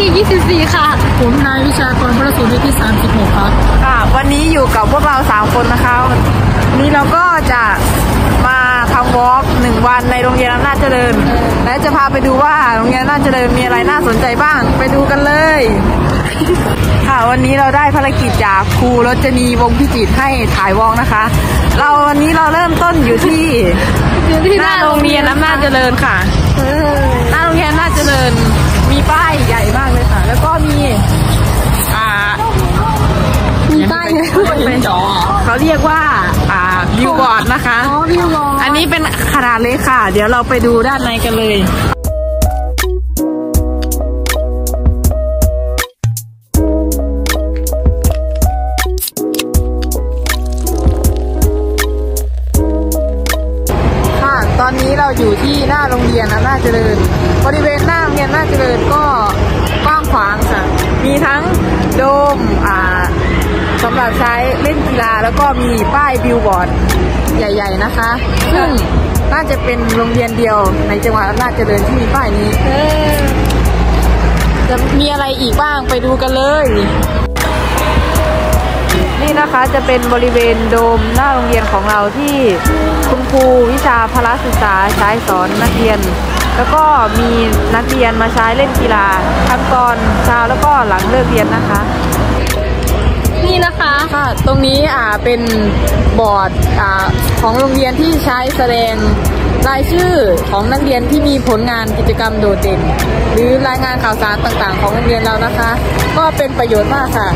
ที่ 24 ค่ะ ผมนายวิชากรพระสูตรที่ 36 ครับ ค่ะ วันนี้อยู่กับพวกเราสามคนนะคะวันนี้เราก็จะมาทำวอล์กหนึ่งวันในโรงเรียนอำนาจเจริญ และจะพาไปดูว่าโรงเรียนอำนาจเจริญมีอะไรน่าสนใจบ้าง ไปดูกันเลย ค่ะ วันนี้เราได้ภารกิจจากครูรจนีวงศ์พิจิตรให้ถ่ายวอล์กนะคะ เราวันนี้เราเริ่มต้นอยู่ที่อยู่ที่หน้าโรงเรียนอำนาจเจริญค่ะ หน้าโรงเรียนอำนาจเจริญมีป้ายใหญ่มาก อ่ามีป้ายเลยเป็นจอเขาเรียกว่า อ่าบิวบอร์ดนะคะอ๋อวิวบอร์ดอันนี้เป็นขนาดเล็กค่ะ เดี๋ยวเราไปดูด้านในกันเลยค่ะตอนนี้เราอยู่ที่หน้าโรงเรียนอำนาจเจริญ บริเวณหน้าโรงเรียนอำนาจเจริญก็ก มีทั้งโดมอ่าสำหรับใช้เล่นกีฬาแล้วก็มีป้ายบิลบอร์ดใหญ่ ๆนะคะ ซึ่งน่าจะเป็นโรงเรียนเดียวในจังหวัดอำนาจเจริญที่มีป้ายนี้จะมีอะไรอีกบ้างไปดูกันเลย นี่นะคะจะเป็นบริเวณโดมหน้าโรงเรียนของเราที่คุณครูวิชาพละศึกษาใช้สอนนักเรียน แล้วก็มีนักเรียนมาใช้เล่นกีฬาทั้งตอนเช้าแล้วก็หลังเลิกเรียนนะคะ นี่นะคะค่ะตรงนี้อ่าเป็นบอร์ดอ่าของโรงเรียนที่ใช้แสดงรายชื่อของนักเรียนที่มีผลงานกิจกรรมโดดเด่น หรือรายงานข่าวสารต่างๆ ของโรงเรียนเรานะคะ ก็เป็นประโยชน์มากค่ะ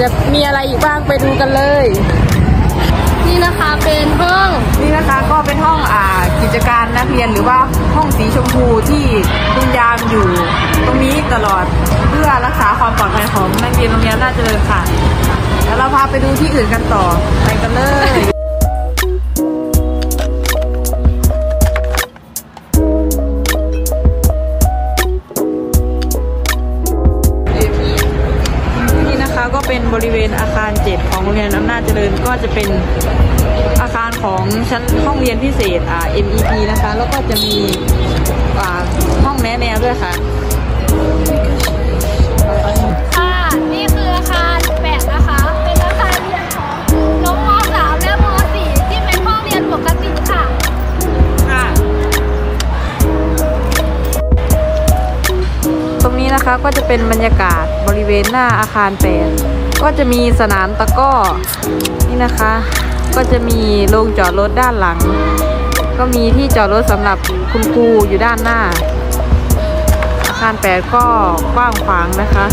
จะมีอะไรอีกบ้างไปดูกันเลย นี่นะคะเป็นห้อง เรียนหรือว่าห้องสีชมพูที่คุณยามอยู่ ตรงนี้ตลอดเพื่อรักษาความปลอดภัยของนักเรียนโรงเรียนน่าจเจริญค่ะ แล้วเราพาไปดูที่อื่นกันต่อไปกันเลยนี่นะคะก็เป็นบริเวณอาคารเจ็ดของโรงเรียนอำนาจเจริญก็จะเป็น ของชั้นห้องเรียนพิเศษอ่า MEP นะคะ แล้วก็จะมีอ่าห้องแนะแนวด้วยค่ะค่ะนี่คืออาคาร8นะคะ เป็นอาคารเรียนของน้องม .3 และม .4 ที่เป็นห้องเรียนปกติค่ะค่ะ ตรงนี้นะคะก็จะเป็นบรรยากาศบริเวณหน้าอาคารแปดก็จะมีสนามตะกร้อนี่นะคะ ก็จะมีโรงจอดรถด้านหลัง ก็มีที่จอดรถสำหรับคุณครูอยู่ด้านหน้า อาคารแปดก็กว้างขวางนะคะ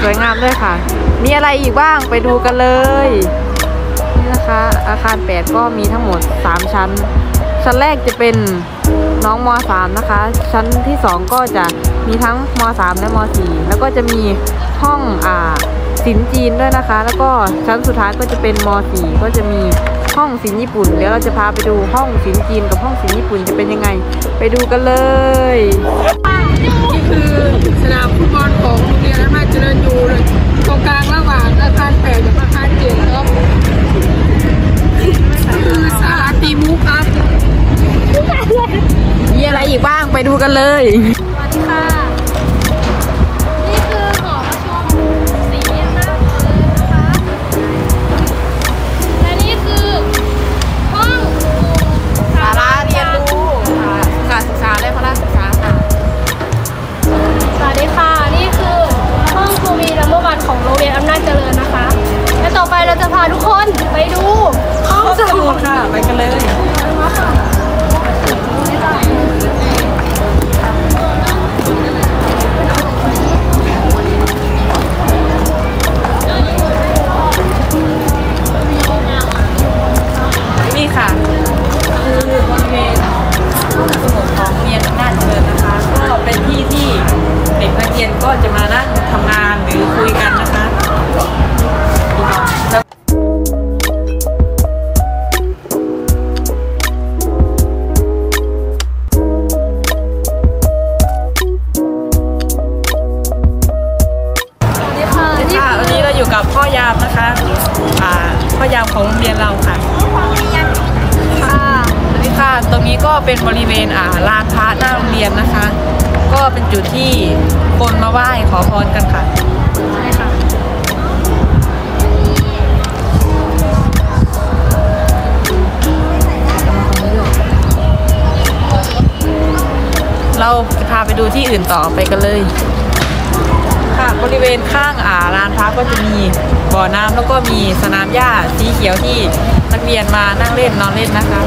สวยงามด้วยค่ะ มีอะไรอีกบ้างไปดูกันเลยนี่นะคะ อาคาร8ก็มีทั้งหมด 3 ชั้น ชั้นแรกจะเป็นน้องม .3 นะคะ ชั้นที่ 2 ก็จะมีทั้งม .3 และม .4 แล้วก็จะมีห้องอ่า ศิลป์จีนด้วยนะคะ แล้วก็ชั้นสุดท้ายก็จะเป็นม .4 ก็จะมีห้องศิลป์ญี่ปุ่น เดี๋ยวเราจะพาไปดูห้องศิลป์จีนกับห้องศิลป์ญี่ปุ่นจะเป็นยังไง ไปดูกันเลย นี่คือสนามฟุตบอลของโรงเรียนอำนาจเจริญยูเลยตรงกลางระหว่างอาคารแปดกับอาคารเจ็ดครับคือสาราตีมุกครับมีอะไรอีกบ้างไปดูกันเลยสวัสดีค่ะ คือบริเวณห้องสมุดของเรียนอำนาจเจริญนะคะ ก็เป็นที่ที่เด็กนักเรียนก็จะมานั่งทำงานหรือคุยกันนะคะ ตรงนี้ก็เป็นบริเวณอ่าลานพระหน้าโรงเรียนนะคะ ก็เป็นจุดที่คนมาไหว้ขอพรกันค่ะเราจะพาไปดูที่อื่นต่อไปกันเลย ค่ะบริเวณข้างอ่าลานพักก็จะมีบ่อน้ำแล้วก็มีสนามหญ้าสีเขียวที่นักเรียนมานั่งเล่นนอนเล่นนะคะ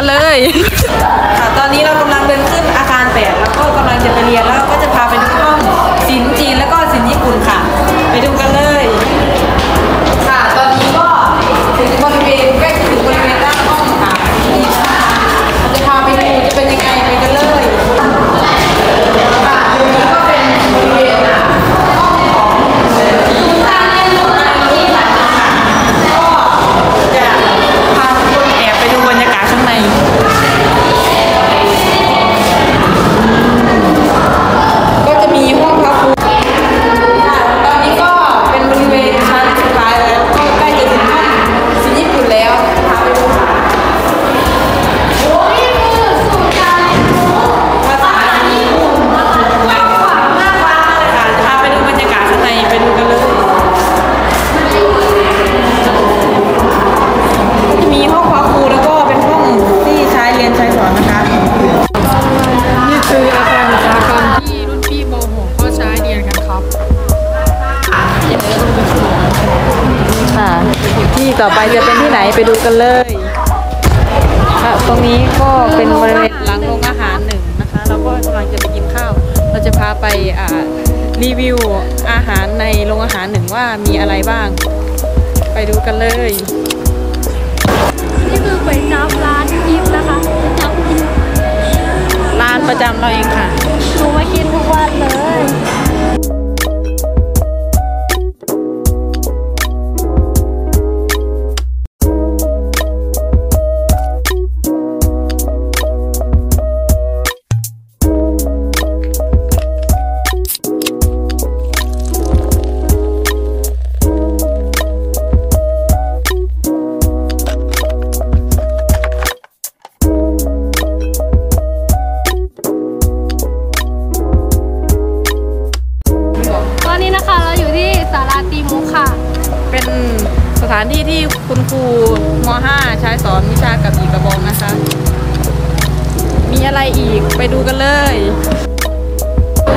กันเลย ต่อไปจะเป็นที่ไหนไปดูกันเลยค่ะตรงนี้ก็เป็นบริเวณหลังโรงอาหารหนึ่งนะคะเราก็กำลังจะไปกินข้าว เราจะพาไปอ่ารีวิวอาหารในโรงอาหารหนึ่งว่ามีอะไรบ้าง ไปดูกันเลย นี่คือก๋วยจั๊บร้านยิปนะคะจั๊บยิปร้านประจำเราเองค่ะหนูมากินทุกวันเลย ถานที่ที่คุณครูม .5 ใช้สอนวิชากับอีกระบองนะคะ มีอะไรอีกไปดูกันเลย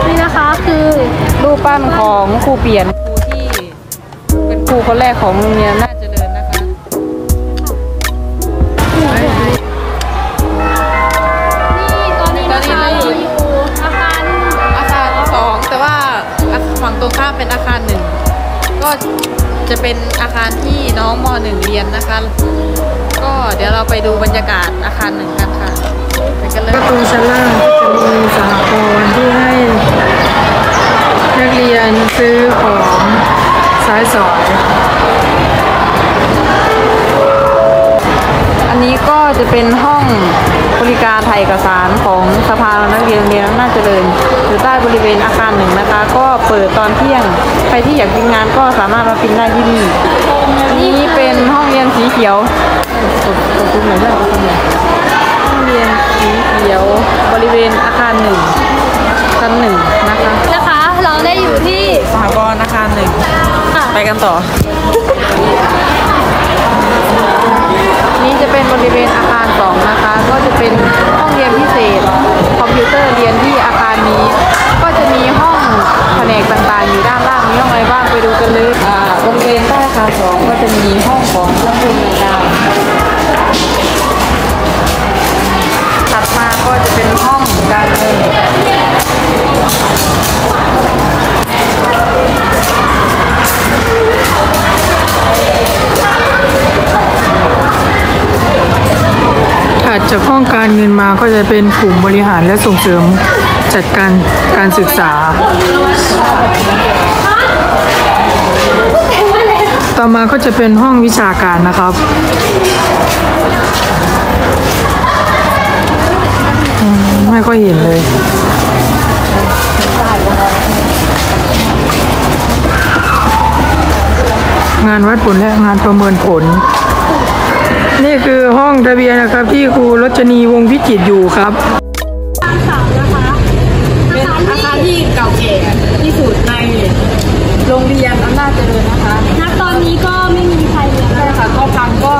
นี่นะคะคือรูปปั้นของครูเปลี่ยนครูที่เป็นครูคนแรกของโรงเรียนน่าจเจริญนะคะนี่ตอนนี้นะคะเราอยู่อาคารอาคารสองแต่ว่าฝั่งตรงข้ามเป็นอาคารหนึ่งก็ จะเป็นอาคารที่น้องมหนึ่งเรียนนะคะ ก็เดี๋ยวเราไปดูบรรยากาศอาคารหนึ่งกันค่ะไปกันเลยก็ตรงชั้นล่างจะมีสหกรณ์ที่ให้นักเรียนซื้อของสายสอยอันนี้ก็จะเป็นห้อง บริการถ่ายเอกสารของสภานักเรียนโรงเรียนอำนาจเจริญอยู่ใต้บริเวณอาคารหนึ่งนะคะ ก็เปิดตอนเที่ยงใครที่อยากกินงานก็สามารถมากินได้ที่นี่อันนี้เป็นห้องเรียนสีเขียวกดกดตรงไหนได้กดตรงไหนห้องเรียนสีเขียวบริเวณอาคารหนึ่งชั้นหนึ่งนะคะนะคะ เราได้อยู่ที่สหกรณ์อาคารหนึ่งค่ะไปกันต่อ นี้จะเป็นบริเวณอาคารสองนะคะ ก็จะเป็นห้องเรียนพิเศษ คอมพิวเตอร์เรียนที่อาคารนี้ ก็จะมีห้องแผนกต่างๆอยู่ด้านล่าง เงินมาก็จะเป็นกลุ่มบริหารและส่งเสริมจัดการการศึกษา ต่อมาก็จะเป็นห้องวิชาการนะครับ ไม่ค่อยเห็นเลยงานวัดผลและงานประเมินผล นี่คือห้องทะเบียนนะครับที่ครูรจนีวงศ์พิจิตรอยู่ครับสามนะคะเป็นอาคารที่เก่าแก่ที่สุดในโรงเรียนอำนาจเจริญนะคะณตอนนี้ก็ไม่มีใครเรียนแล้วค่ะก็พังก็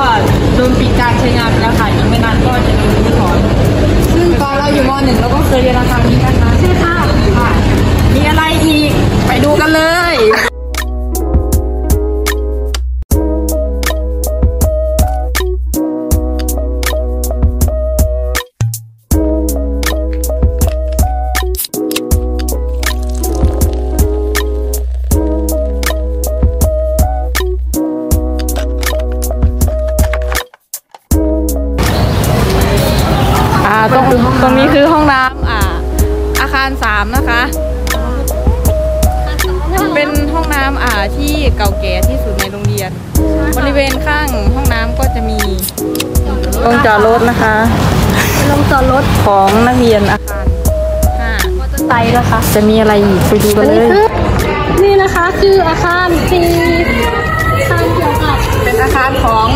โดนปิดการใช้งานไปแล้วค่ะอีกไม่นานก็จะโดนรื้อถอนซึ่งตอนเราอยู่มหนึ่งเราก็เคยเรียนอาคารนี้ 3 นะคะ เป็นห้องน้ำอ่าที่เก่าแก่ที่สุดในโรงเรียน บริเวณข้างห้องน้ำก็จะมีลงจอดรถนะคะลงจอดรถของนักเรียนอาคารมอเตอร์ไซค์นะคะ จะมีอะไรอีกไปดูกันเลย นี่นะคะคืออาคารทีอาคารเกี่ยวกับเป็นอาคารของ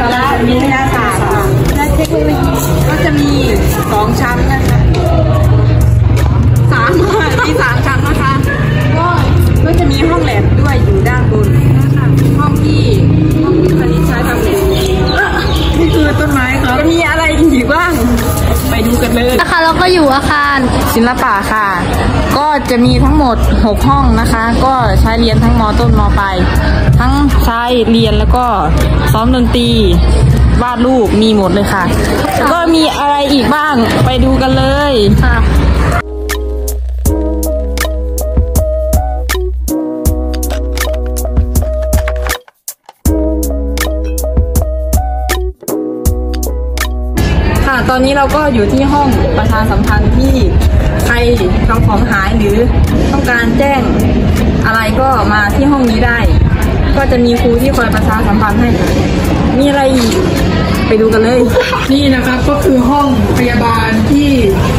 คณะวิทยาศาสตร์และเทคโนโลยีก็จะมีสองชั้นนะคะ กันเลยนะคะเราก็อยู่อาคารศิลปะค่ะ ก็จะมีทั้งหมด 6 ห้องนะคะ ก็ใช้เรียนทั้งมต้นมปลายทั้งใช้เรียนแล้วก็ซ้อมดนตรีวาดรูปมีหมดเลยค่ะ ก็มีอะไรอีกบ้างไปดูกันเลย ตอนนี้เราก็อยู่ที่ห้องประชาสัมพันธ์ที่ใครทำของหายหรือต้องการแจ้งอะไรก็มาที่ห้องนี้ได้ ก็จะมีครูที่คอยประชาสัมพันธ์ให้ค่ะมีอะไรอีกไปดูกันเลย นี่นะครับก็คือห้องพยาบาลที่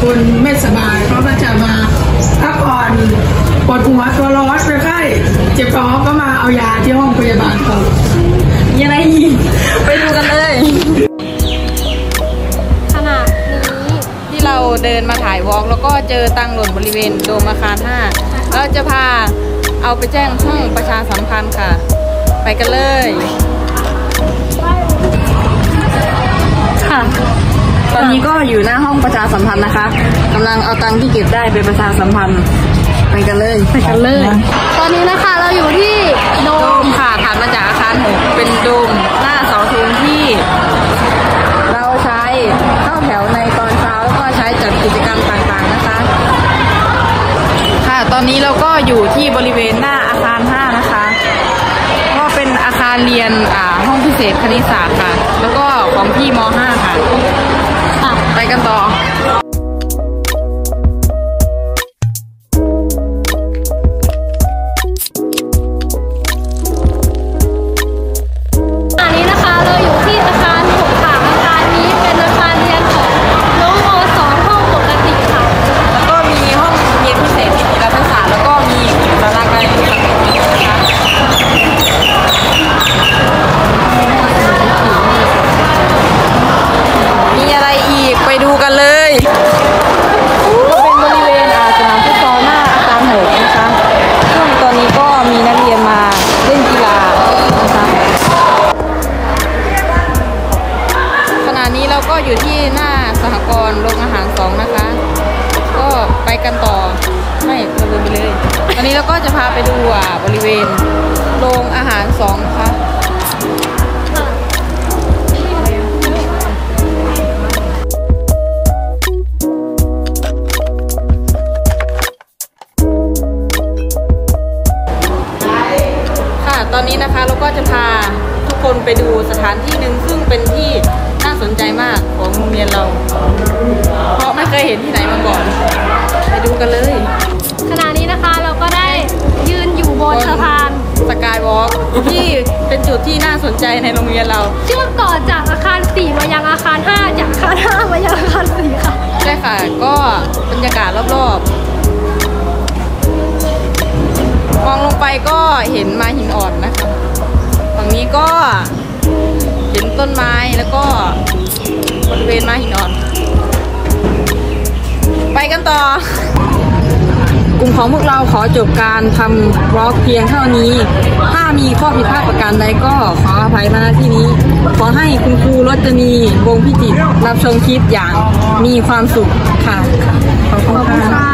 คนไม่สบายเขาก็จะมาพักผ่อนปวดหัวตัวร้อนตัวไข้เจ็บท้องก็มาเอายาที่ห้องพยาบาลครับมีอะไรอีกไปดูกันเลย เราเดินมาถ่ายวอล์กแล้วก็เจอตังหล่นบริเวณโดมอาคาร5เราจะพาเอาไปแจ้งห้องประชาสัมพันธ์ค่ะ ไปกันเลย ค่ะ ตอนนี้ก็อยู่หน้าห้องประชาสัมพันธ์นะคะกำลังเอาตังค์ที่เก็บได้ไปประชาสัมพันธ์ไปกันเลยไปกันเลย ตอนนี้นะคะเราอยู่ที่โดโดมมค่ะถัดมาจากอาคารหกเป็นโดมหน้าเสาธงที่ อนนี้เราก็อยู่ที่บริเวณหน้าอาคาร 5 นะคะ ก็เป็นอาคารเรียนห้องพิเศษคณิตศาสตร์ค่ะ แล้วก็ของพี่ม .5 ค่ะารสองคะค่ะตอนนี้นะคะเราก็จะพาทุกคนไปดูสถานที่หนึ่งซึ่งเป็นที่น่าสนใจมากของโรงเรียนเรา เพราะไม่เคยเห็นที่ไหนมาก่อน ไปดูกันเลย ขณะนี้นะคะเราก็ได้ยืนอยู่บนสะพาน สกายวอล์กที่จุดที่น่าสนใจในโรงเรียนเรา เชื่อมต่อจากอาคาร 4 มายังอาคาร 5 จากอาคาร 5 มายังอาคาร 4 ค่ะ ใช่ค่ะ ก็บรรยากาศรอบๆ มองลงไปก็เห็นมาหินอ่อนนะคะ ฝั่งนี้ก็เห็นต้นไม้แล้วก็บริเวณมาหินอ่อน ไปกันต่อ กลุ่มของพวกเราขอจบการทำบล็อกเพียงเท่านี้ ถ้ามีข้อผิดพลาดประการใดก็ขออภัยมาณที่นี้ ขอให้คุณครูรจนีวงพิจิตรรับชมคลิปอย่างมีความสุขค่ะ ขอบคุณค่ะ